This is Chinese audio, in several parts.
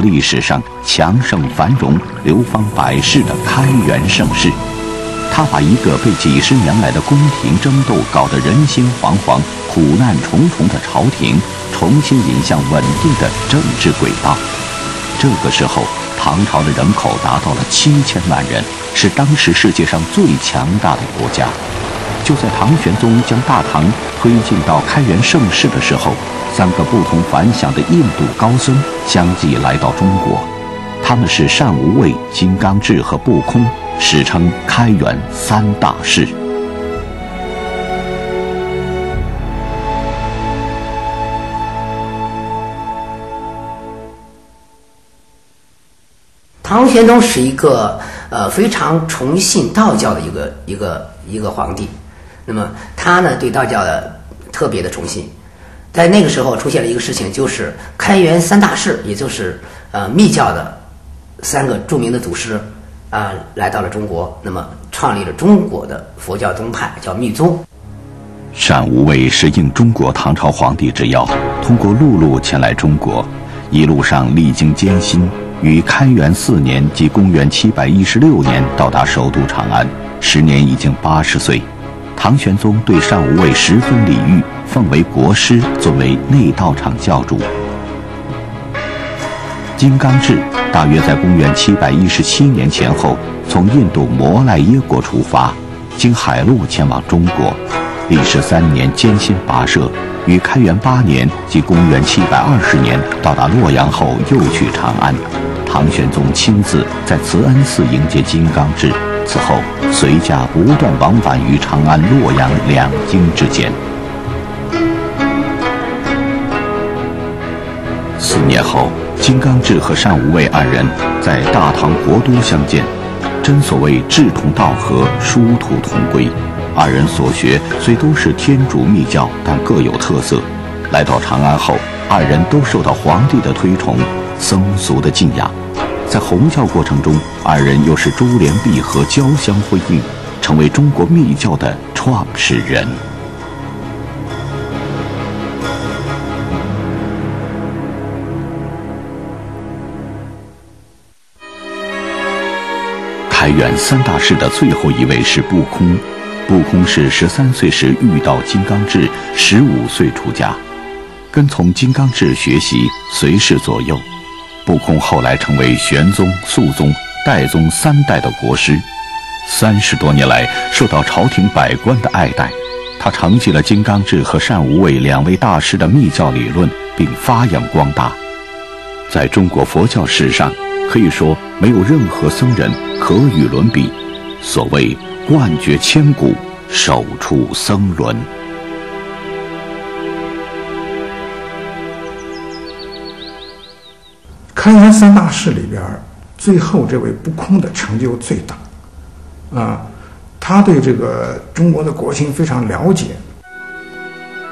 历史上强盛繁荣、流芳百世的开元盛世。他把一个被几十年来的宫廷争斗搞得人心惶惶、苦难重重的朝廷，重新引向稳定的政治轨道。这个时候，唐朝的人口达到了七千万人，是当时世界上最强大的国家。就在唐玄宗将大唐推进到开元盛世的时候，三个不同凡响的印度高僧相继来到中国，他们是单无畏、金刚智和不空。史称开元三大士。唐玄宗是一个呃非常崇信道教的一个一个一个皇帝，那么他呢对道教的特别的崇信，在那个时候出现了一个事情，就是开元三大士，也就是呃密教的三个著名的祖师。啊，来到了中国，那么创立了中国的佛教宗派，叫密宗。单无畏是应中国唐朝皇帝之邀，通过陆路前来中国，一路上历经艰辛，于开元四年即公元七百一十六年到达首都长安，时年已经八十岁。唐玄宗对单无畏十分礼遇，奉为国师，作为内道场教主。金刚智大约在公元七百一十七年前后，从印度摩赖耶国出发，经海路前往中国，历时三年艰辛跋涉，于开元八年即公元七百二十年到达洛阳后，又去长安。唐玄宗亲自在慈恩寺迎接金刚智，此后随驾不断往返于长安、洛阳两京之间。四年后。金刚智和单无畏二人在大唐国都相见，真所谓志同道合，殊途同归。二人所学虽都是天竺密教，但各有特色。来到长安后，二人都受到皇帝的推崇，僧俗的敬仰。在弘教过程中，二人又是珠联璧合，交相辉映，成为中国密教的创始人。开元三大士的最后一位是不空，不空是十三岁时遇到金刚智，十五岁出家，跟从金刚智学习，随侍左右。不空后来成为玄宗、肃宗、代宗三代的国师，三十多年来受到朝廷百官的爱戴。他承继了金刚智和善无畏两位大师的密教理论，并发扬光大，在中国佛教史上。可以说，没有任何僧人可与伦比。所谓冠绝千古，手出僧伦。开元三大士里边，最后这位不空的成就最大。啊，他对这个中国的国情非常了解。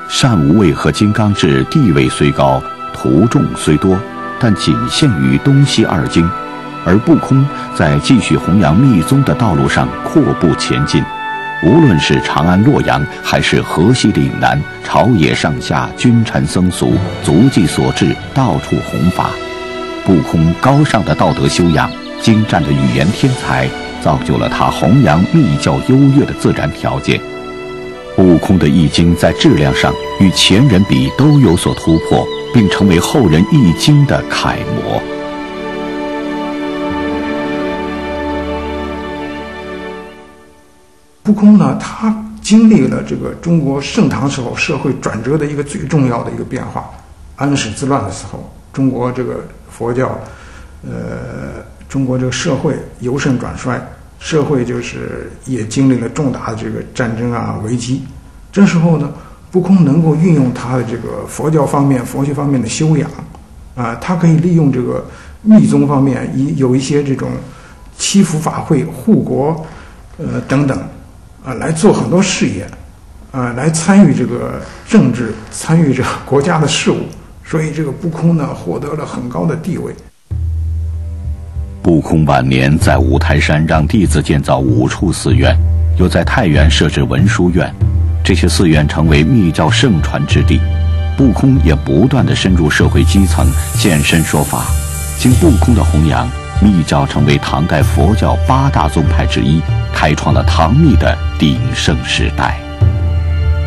单无畏和金刚智地位虽高，徒众虽多。但仅限于东西二京，而不空在继续弘扬密宗的道路上阔步前进。无论是长安、洛阳，还是河西岭南，朝野上下、君臣僧俗，足迹所至，到处弘法。不空高尚的道德修养、精湛的语言天才，造就了他弘扬密教优越的自然条件。悟空的易经在质量上与前人比都有所突破。并成为后人易经的楷模。悟空呢，他经历了这个中国盛唐时候社会转折的一个最重要的一个变化——安史之乱的时候，中国这个佛教，呃，中国这个社会由盛转衰，社会就是也经历了重大的这个战争啊危机。这时候呢。不空能够运用他的这个佛教方面、佛学方面的修养，啊，他可以利用这个密宗方面一有一些这种祈福法会、护国，呃等等，啊，来做很多事业，啊，来参与这个政治、参与这个国家的事务，所以这个不空呢获得了很高的地位。不空晚年在五台山让弟子建造五处寺院，又在太原设置文殊院。这些寺院成为密教盛传之地，不空也不断地深入社会基层，现身说法。经不空的弘扬，密教成为唐代佛教八大宗派之一，开创了唐密的鼎盛时代。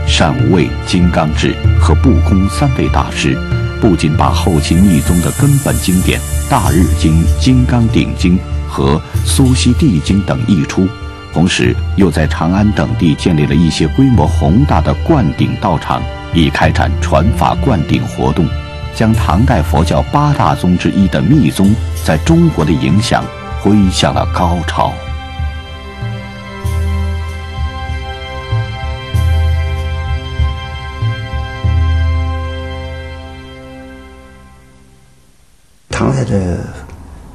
善无畏、金刚智和不空三位大师，不仅把后期密宗的根本经典《大日经》《金刚顶经》和《苏悉地经》等译出，同时又在长安等地建立了一些规模宏大的灌顶道场，以开展传法灌顶活动。将唐代佛教八大宗之一的密宗在中国的影响推向了高潮。唐代的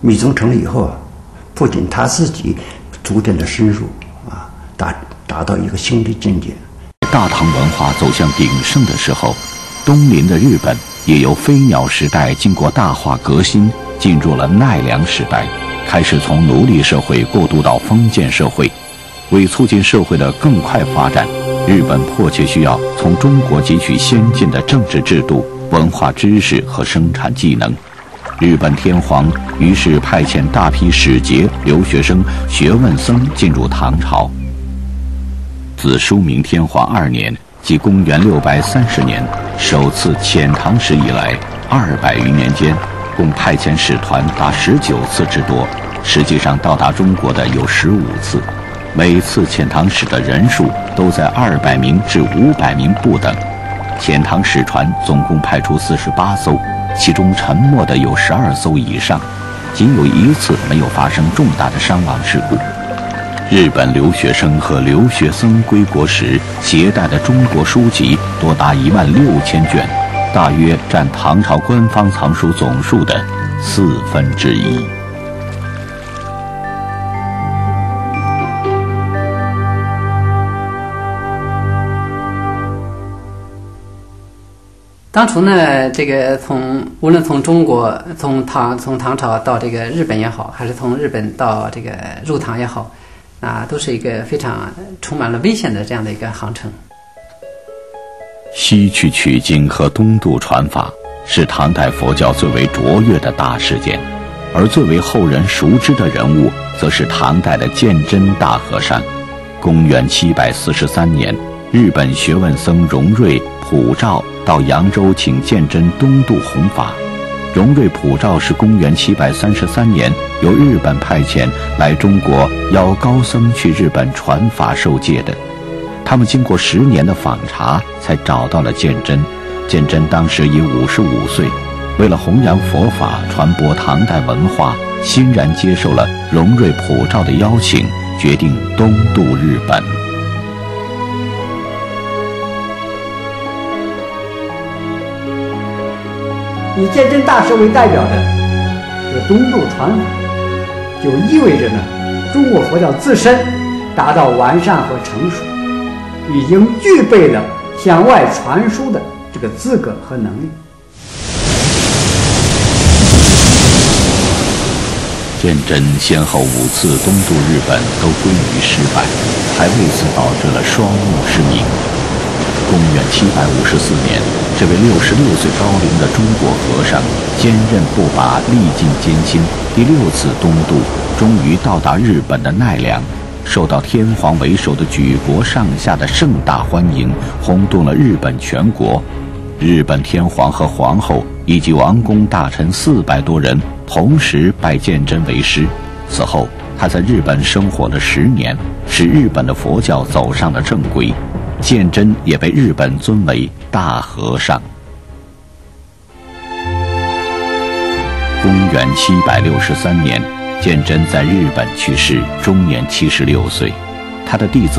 密宗成立以后啊，不仅他自己逐渐的深入啊，达达到一个新的境界。大唐文化走向鼎盛的时候，东邻的日本。也由飞鸟时代经过大化革新，进入了奈良时代，开始从奴隶社会过渡到封建社会。为促进社会的更快发展，日本迫切需要从中国汲取先进的政治制度、文化知识和生产技能。日本天皇于是派遣大批使节、留学生、学问僧进入唐朝。自书明天皇二年。即公元六百三十年，首次遣唐使以来，二百余年间，共派遣使团达十九次之多。实际上，到达中国的有十五次，每次遣唐使的人数都在二百名至五百名不等。遣唐使船总共派出四十八艘，其中沉没的有十二艘以上，仅有一次没有发生重大的伤亡事故。日本留学生和留学僧归国时携带的中国书籍多达一万六千卷，大约占唐朝官方藏书总数的四分之一。当初呢，这个从无论从中国从唐从唐朝到这个日本也好，还是从日本到这个入唐也好。啊，都是一个非常充满了危险的这样的一个航程。西去取经和东渡传法是唐代佛教最为卓越的大事件，而最为后人熟知的人物，则是唐代的鉴真大和尚。公元七百四十三年，日本学问僧荣瑞、普照到扬州请鉴真东渡弘法。荣瑞、普照是公元七百三十三年由日本派遣来中国邀高僧去日本传法受戒的。他们经过十年的访查，才找到了鉴真。鉴真当时已五十五岁，为了弘扬佛法、传播唐代文化，欣然接受了荣瑞、普照的邀请，决定东渡日本。以鉴真大师为代表的这个东渡传法，就意味着呢，中国佛教自身达到完善和成熟，已经具备了向外传输的这个资格和能力。鉴真先后五次东渡日本都归于失败，还为此导致了双目失明。公元七百五十四年。这位六十六岁高龄的中国和尚，坚韧不拔，历尽艰辛，第六次东渡，终于到达日本的奈良，受到天皇为首的举国上下的盛大欢迎，轰动了日本全国。日本天皇和皇后以及王公大臣四百多人同时拜鉴真为师。此后，他在日本生活了十年，使日本的佛教走上了正轨。鉴真也被日本尊为大和尚。公元七百六十三年，鉴真在日本去世，终年七十六岁。他的弟子。